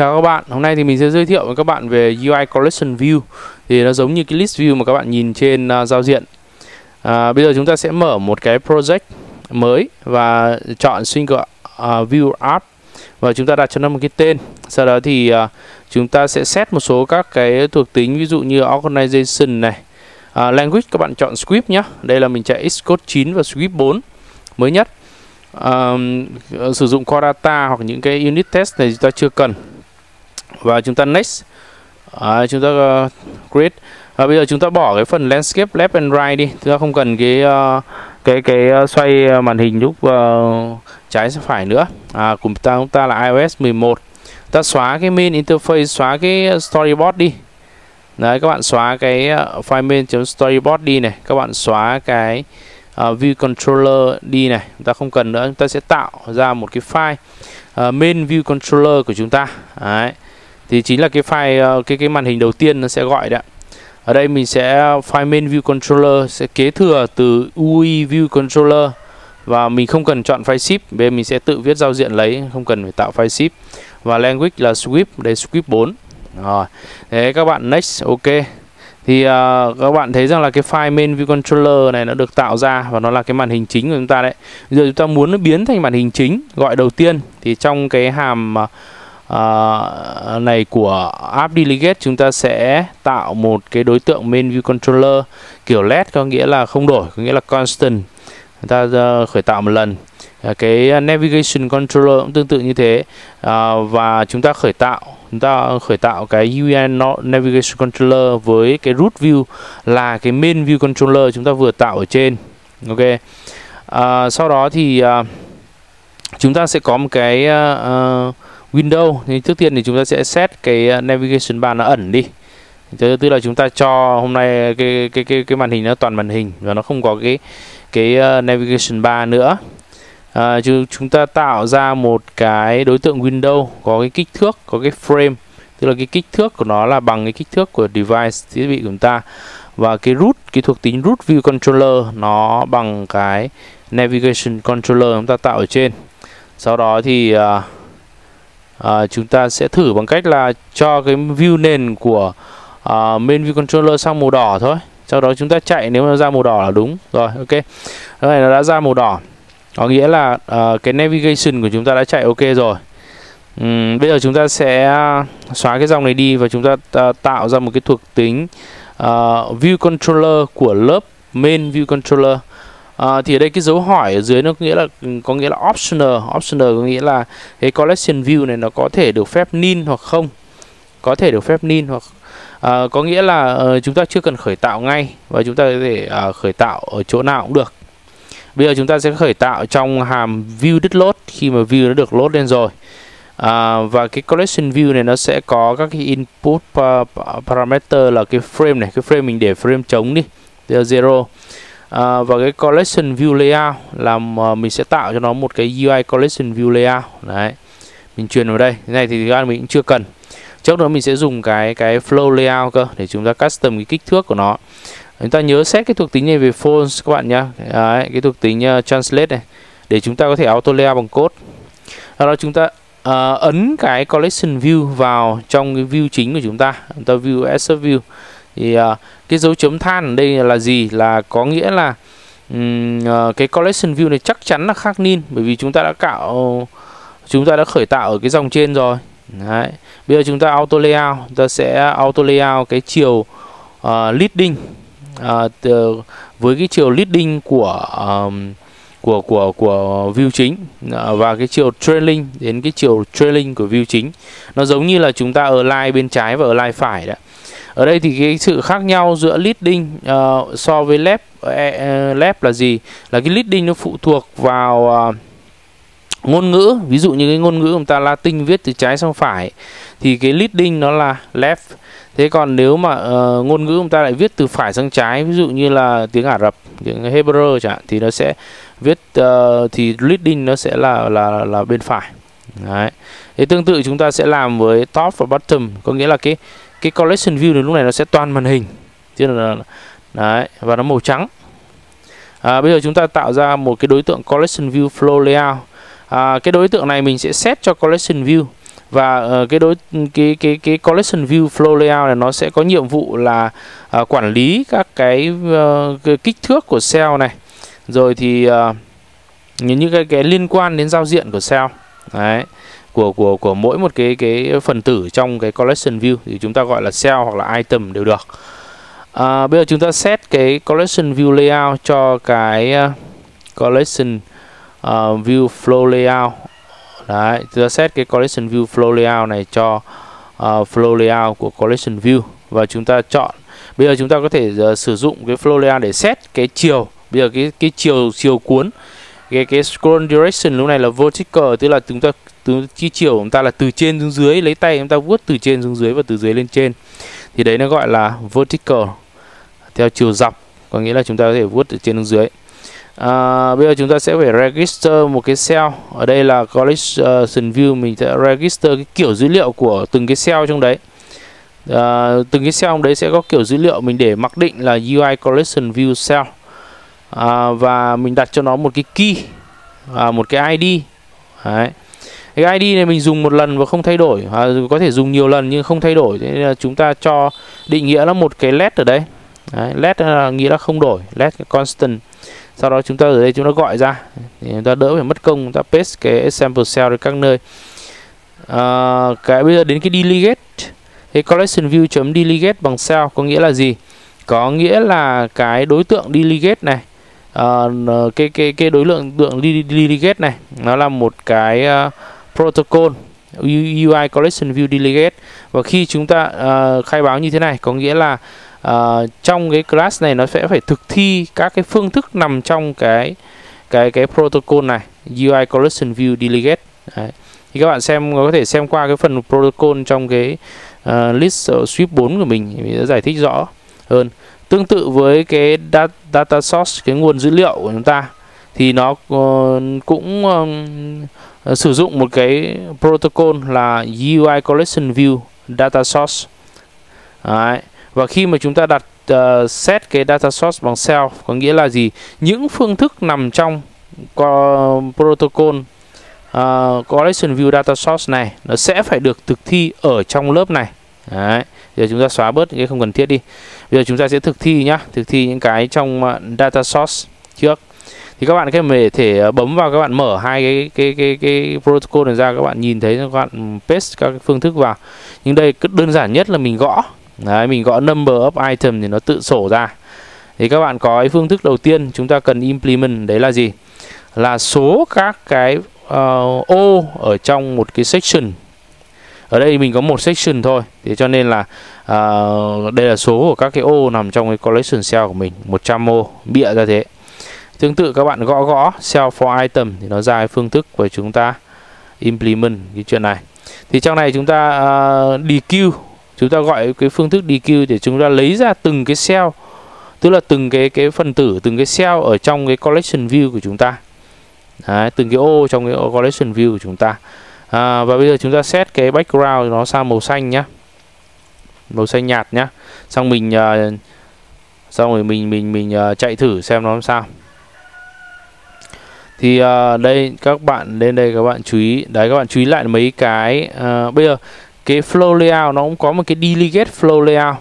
Chào các bạn, hôm nay thì mình sẽ giới thiệu với các bạn về UI Collection View. Thì nó giống như cái list view mà các bạn nhìn trên uh, giao diện. À, Bây giờ chúng ta sẽ mở một cái project mới và chọn single uh, view app Và chúng ta đặt cho nó một cái tên. Sau đó thì uh, chúng ta sẽ set một số các cái thuộc tính ví dụ như organization này. Uh, Language các bạn chọn script nhé Đây là mình chạy Xcode 9 và script 4 mới nhất. Uh, sử dụng core data hoặc những cái unit test này chúng ta chưa cần và chúng ta next. À, chúng ta uh, create. Và bây giờ chúng ta bỏ cái phần landscape left and right đi. Chúng ta không cần cái uh, cái cái ờ, xoay màn hình lúc uh, trái phải nữa. À cùng ta chúng ta là iOS 11 ta xóa cái main interface xóa cái storyboard đi. Đấy các bạn xóa cái uh, file main storyboard đi này. Các bạn xóa cái uh, view controller đi này. Chúng ta không cần nữa. Chúng ta sẽ tạo ra một cái file uh, main view controller của chúng ta. Đấy thì chính là cái file ờ, cái cái màn hình đầu tiên nó sẽ gọi đấy ở đây mình sẽ file main view controller sẽ kế thừa từ UI view controller và mình không cần chọn file ship. Bây mình sẽ tự viết giao diện lấy không cần phải tạo file ship. Và language là script đây script 4 rồi thế các bạn next ok. Thì uh, các bạn thấy rằng là cái file main view controller này nó được tạo ra và nó là cái màn hình chính của chúng ta đấy. Giờ chúng ta muốn nó biến thành màn hình chính gọi đầu tiên thì trong cái hàm uh, Ờ, này của app delegate chúng ta sẽ tạo một cái đối tượng main view controller kiểu led có nghĩa là không đổi có nghĩa là constant. Chúng ta uh, khởi tạo một lần. Ờ, cái navigation controller cũng tương tự như thế. Uh, và chúng ta khởi tạo chúng ta khởi tạo cái UI Navigation Controller với cái root view là cái main view controller chúng ta vừa tạo ở trên. Ok. À, sau đó thì uh, chúng ta sẽ có một cái uh, Windows. Thì trước tiên thì chúng ta sẽ set cái ờ, navigation bar nó ẩn đi. Tức là chúng ta cho hôm nay cái cái cái cái màn hình nó toàn màn hình và nó không có cái cái ờ, navigation bar nữa. À, chúng ta tạo ra một cái đối tượng window có cái kích thước có cái frame. Tức là cái kích thước của nó là bằng cái kích thước của device thiết bị của chúng ta. Và cái root cái thuộc tính root view controller nó bằng cái navigation controller chúng ta tạo ở trên. Sau đó thì uh, à, chúng ta sẽ thử bằng cách là cho cái view nền của à, main view controller sang màu đỏ thôi. Sau đó chúng ta chạy nếu mà nó ra màu đỏ là đúng. Rồi ok. Cái này nó đã ra màu đỏ. Có nghĩa là uh, cái navigation của chúng ta đã chạy ok rồi. Uhm, bây giờ chúng ta sẽ xóa cái dòng này đi và chúng ta tạo ra một cái thuộc tính uh, view controller của lớp main view controller à, thì ở đây cái dấu hỏi ở dưới nó có nghĩa là ừ, có nghĩa là optional. Optional có nghĩa là cái collection view này nó có thể được phép nin hoặc không. Có thể được phép nin hoặc à, có nghĩa là uh, chúng ta chưa cần khởi tạo ngay và chúng ta có thể uh, khởi tạo ở chỗ nào cũng được. Bây giờ chúng ta sẽ khởi tạo trong hàm view did load khi mà view nó được load lên rồi. À, và cái collection view này nó sẽ có các cái input parameter là cái frame này, cái frame mình để frame trống đi, zero. À, và cái collection view layout là à, mình sẽ tạo cho nó một cái UI collection view layout. Đấy. Mình truyền vào đây. Cái này thì các bạn mình cũng chưa cần. Trước đó mình sẽ dùng cái cái flow layout cơ để chúng ta custom cái kích thước của nó chúng ta nhớ xét cái thuộc tính này về fonts các bạn nhá Đấy, cái thuộc tính uh, translate này để chúng ta có thể auto layout bằng code sau đó chúng ta uh, ấn cái collection view vào trong cái view chính của chúng ta chúng ta view as view thì uh, cái dấu chấm than ở đây là gì? Là có nghĩa là um, uh, cái collection view này chắc chắn là khác nin bởi vì chúng ta đã cạo chúng ta đã khởi tạo ở cái dòng trên rồi. Đấy. bây giờ chúng ta auto layout chúng ta sẽ auto layout cái chiều uh, leading uh, từ, với cái chiều leading của um, của của của view chính và cái chiều trailing đến cái chiều trailing của view chính. Nó giống như là chúng ta ở line bên trái và ở line phải đó ở đây thì cái sự khác nhau giữa leading uh, so với left uh, left là gì? Là cái leading nó phụ thuộc vào uh, ngôn ngữ. Ví dụ như cái ngôn ngữ chúng ta Latin viết từ trái sang phải thì cái leading nó là left. Thế còn nếu mà uh, ngôn ngữ chúng ta lại viết từ phải sang trái ví dụ như là tiếng Ả Rập tiếng Hebrew chẳng hạn thì nó sẽ viết uh, thì leading nó sẽ là là là bên phải. Đấy. Thế tương tự chúng ta sẽ làm với top và bottom có nghĩa là cái cái collection view này lúc này nó sẽ toàn màn hình. Chứ là đấy và nó màu trắng. À, bây giờ chúng ta tạo ra một cái đối tượng collection view flow layout. À, cái đối tượng này mình sẽ set cho collection view. Và uh, cái đối cái cái cái collection view flow layout này nó sẽ có nhiệm vụ là uh, quản lý các cái, uh, cái kích thước của cell này. Rồi thì uh, những cái cái liên quan đến giao diện của cell. Đấy của của của mỗi một cái cái phần tử trong cái collection view thì chúng ta gọi là cell hoặc là item đều được. À, bây giờ chúng ta set cái collection view layout cho cái ờ, collection uh, view flow layout. Đấy chúng ta set cái collection view flow layout này cho uh, flow layout của collection view và chúng ta chọn. Bây giờ chúng ta có thể uh, sử dụng cái flow layout để set cái chiều. Bây giờ cái cái chiều chiều cuốn cái cái scroll direction lúc này là vertical tức là chúng ta từ cái chiều chúng ta là từ trên xuống dưới lấy tay chúng ta vuốt từ trên xuống dưới và từ dưới lên trên. Thì đấy nó gọi là vertical theo chiều dọc có nghĩa là chúng ta có thể vuốt từ trên xuống dưới. À, bây giờ chúng ta sẽ phải register một cái cell. Ở đây là collection ờ, view mình sẽ register cái kiểu dữ liệu của từng cái cell trong đấy. À, từng cái cell trong đấy sẽ có kiểu dữ liệu mình để mặc định là UI collection view cell. À, và mình đặt cho nó một cái key à, một cái ID đấy cái ID này mình dùng một lần và không thay đổi. À, có thể dùng nhiều lần nhưng không thay đổi. Thế nên là chúng ta cho định nghĩa là một cái let ở đây. Đấy, let là nghĩa là không đổi let constant. Sau đó chúng ta ở đây chúng ta gọi ra. Thì chúng ta đỡ phải mất công chúng ta paste cái sample cell đến các nơi. À, cái bây giờ đến cái delegate. Cái collection view chấm delegate bằng cell có nghĩa là gì? Có nghĩa là cái đối tượng delegate này uh, cái cái cái đối lượng tượng delegate này nó là một cái uh, protocol UI collection view delegate. Và khi chúng ta uh, khai báo như thế này có nghĩa là uh, trong cái class này nó sẽ phải thực thi các cái phương thức nằm trong cái cái cái protocol này UI collection view delegate. Đấy. thì các bạn xem có thể xem qua cái phần protocol trong cái uh, list sweep 4 của mình mình sẽ giải thích rõ hơn. Tương tự với cái data source cái nguồn dữ liệu của chúng ta thì nó uh, cũng Ờ, sử dụng một cái protocol là UI collection view data source Đấy. và khi mà chúng ta đặt uh, set cái data source bằng self có nghĩa là gì những phương thức nằm trong ờ, protocol uh, collection view data source này nó sẽ phải được thực thi ở trong lớp này Đấy. Giờ chúng ta xóa bớt những cái không cần thiết đi. Bây giờ chúng ta sẽ thực thi nhá, thực thi những cái trong uh, data source trước. Thì các bạn có thể ờ, bấm vào các bạn mở hai cái cái cái cái protocol này ra các bạn nhìn thấy các bạn paste các phương thức vào. Nhưng đây đơn giản nhất là mình gõ. Đấy, mình gõ number of item thì nó tự sổ ra. Thì các bạn có cái phương thức đầu tiên chúng ta cần implement đấy là gì? Là số các cái ờ, uh, ô ở trong một cái section ở đây mình có một section thôi thế cho nên là uh, đây là số của các cái ô nằm trong cái collection cell của mình 100 ô bịa ra thế tương tự các bạn gõ gõ cell for item thì nó ra cái phương thức của chúng ta implement cái chuyện này. Thì trong này chúng ta à, uh, dequeue chúng ta gọi cái phương thức dequeue để chúng ta lấy ra từng cái cell tức là từng cái cái phần tử từng cái cell ở trong cái collection view của chúng ta. Đấy, từng cái ô trong cái collection view của chúng ta. À, và bây giờ chúng ta set cái background nó sang màu xanh nhá. Màu xanh nhạt nhá. Xong mình uh, xong rồi mình mình mình uh, chạy thử xem nó làm sao thì uh, đây các bạn lên đây các bạn chú ý. Đấy các bạn chú ý lại mấy cái uh, bây giờ cái flow layout nó cũng có một cái delegate flow layout.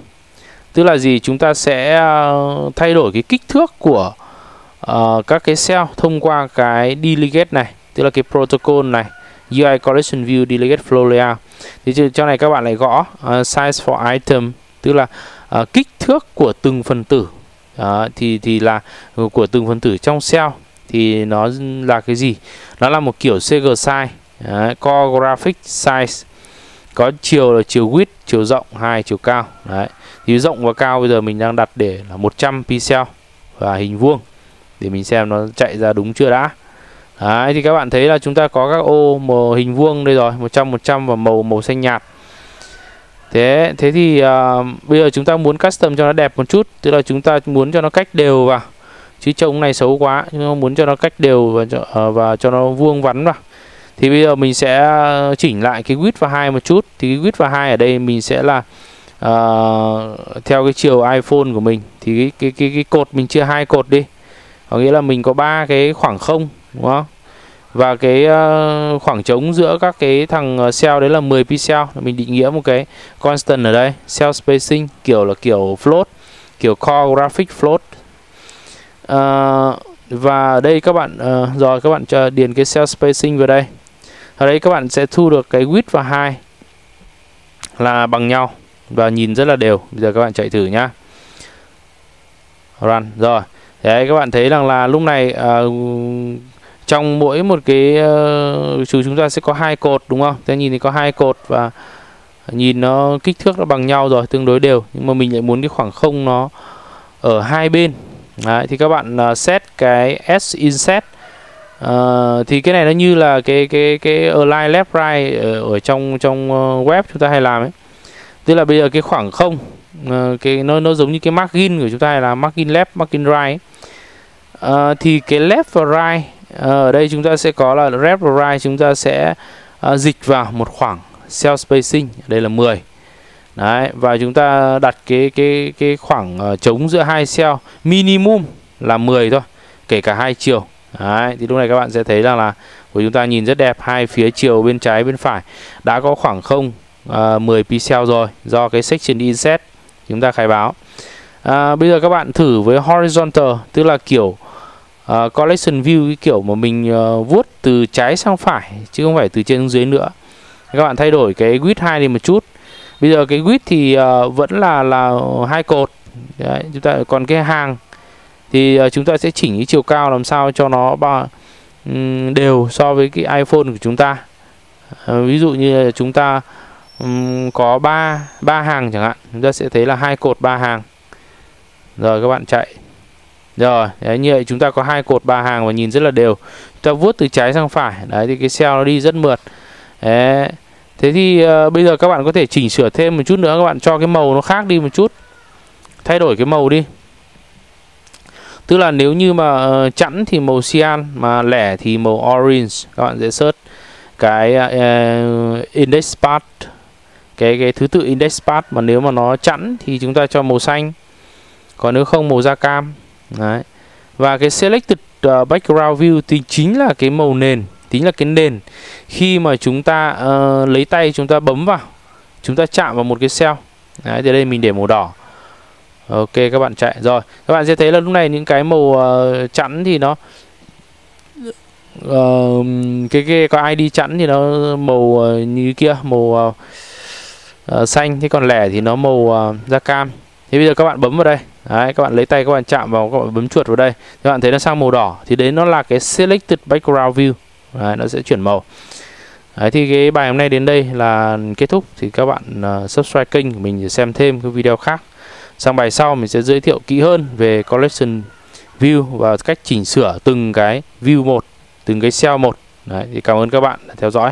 Tức là gì? Chúng ta sẽ uh, thay đổi cái kích thước của uh, các cái cell thông qua cái delegate này tức là cái protocol này UI collection view delegate flow layout. Thì trong này các bạn lại gõ uh, size for item tức là uh, kích thước của từng phần tử. Uh, thì thì là ừ, của từng phần tử trong cell thì nó là cái gì? Nó là một kiểu CG size. Đấy, core graphic size. Có chiều là chiều width chiều rộng hai chiều cao. Đấy. thì rộng và cao bây giờ mình đang đặt để là 100 pixel và hình vuông để mình xem nó chạy ra đúng chưa đã. Đấy, thì các bạn thấy là chúng ta có các ô màu hình vuông đây rồi 100 100 và màu màu xanh nhạt. Thế thế thì uh, bây giờ chúng ta muốn custom cho nó đẹp một chút tức là chúng ta muốn cho nó cách đều vào chứ trông này xấu quá chúng ta muốn cho nó cách đều và cho, ờ, và cho nó vuông vắn vào. Thì bây giờ mình sẽ chỉnh lại cái width và hai một chút. Thì cái width và hai ở đây mình sẽ là uh, theo cái chiều iPhone của mình. Thì cái cái cái, cái cột mình chia hai cột đi. Có nghĩa là mình có ba cái khoảng không đúng không? Và cái uh, khoảng trống giữa các cái thằng cell đấy là 10 pixel. Mình định nghĩa một cái constant ở đây. Cell spacing kiểu là kiểu float kiểu core graphic float uh, và ở đây các bạn uh, rồi các bạn chờ điền cái cell spacing vào đây. Ở đây các bạn sẽ thu được cái width và high là bằng nhau và nhìn rất là đều. Bây giờ các bạn chạy thử nhá. Run rồi. Đấy các bạn thấy rằng là lúc này uh, trong mỗi một cái uh, chúng ta sẽ có hai cột đúng không? Ta nhìn thì có hai cột và nhìn nó kích thước nó bằng nhau rồi tương đối đều. Nhưng mà mình lại muốn cái khoảng không nó ở hai bên. Đấy, thì các bạn uh, set cái s inset. Uh, thì cái này nó như là cái cái cái align left right ở, ở trong trong ờ, web chúng ta hay làm ấy. Tức là bây giờ cái khoảng không uh, cái nó nó giống như cái margin của chúng ta hay là margin left margin right ấy. Uh, thì cái left và right uh, ở đây chúng ta sẽ có là left và right chúng ta sẽ uh, dịch vào một khoảng cell spacing. Đây là 10 Đấy, và chúng ta đặt cái cái cái khoảng uh, trống giữa hai cell minimum là 10 thôi, kể cả hai chiều. Đấy, thì lúc này các bạn sẽ thấy rằng là của chúng ta nhìn rất đẹp, hai phía chiều bên trái bên phải đã có khoảng không ờ, uh, 10 pixel rồi do cái section inset chúng ta khai báo. À, bây giờ các bạn thử với horizontal tức là kiểu uh, collection view cái kiểu mà mình uh, vuốt từ trái sang phải chứ không phải từ trên xuống dưới nữa. Các bạn thay đổi cái width 2 đi một chút bây giờ cái width thì uh, vẫn là là hai cột. Đấy, chúng ta còn cái hàng thì uh, chúng ta sẽ chỉnh cái chiều cao làm sao cho nó ba um, đều so với cái iPhone của chúng ta. Uh, ví dụ như là chúng ta um, có ba ba hàng chẳng hạn chúng ta sẽ thấy là hai cột ba hàng. Rồi các bạn chạy. Rồi đấy, như vậy chúng ta có hai cột ba hàng và nhìn rất là đều. Chúng ta vuốt từ trái sang phải. Đấy thì cái xeo nó đi rất mượt. Đấy. Thế thì uh, bây giờ các bạn có thể chỉnh sửa thêm một chút nữa Các bạn cho cái màu nó khác đi một chút. Thay đổi cái màu đi. Tức là nếu như mà uh, chẵn thì màu cyan Mà lẻ thì màu orange. Các bạn dễ search cái uh, index path cái cái thứ tự index path mà nếu mà nó chẵn thì chúng ta cho màu xanh. Còn nếu không màu da cam. Đấy. Và cái selected uh, background view thì chính là cái màu nền tính là cái nền. Khi mà chúng ta uh, lấy tay chúng ta bấm vào chúng ta chạm vào một cái cell. Đấy, thì đây mình để màu đỏ. Ok các bạn chạy. Rồi các bạn sẽ thấy là lúc này những cái màu uh, chẵn thì nó uh, cái cái có ID chẵn thì nó màu uh, như kia màu uh, uh, xanh. Thế còn lẻ thì nó màu uh, da cam. Thế bây giờ các bạn bấm vào đây. Đấy các bạn lấy tay các bạn chạm vào các bạn bấm chuột vào đây. Các bạn thấy nó sang màu đỏ. Thì đấy nó là cái selected background view. Đấy, nó sẽ chuyển màu. Đấy, thì cái bài hôm nay đến đây là kết thúc. Thì các bạn uh, subscribe kênh của mình để xem thêm cái video khác. Sang bài sau mình sẽ giới thiệu kỹ hơn về collection view và cách chỉnh sửa từng cái view một từng cái cell một. Đấy, thì cảm ơn các bạn đã theo dõi.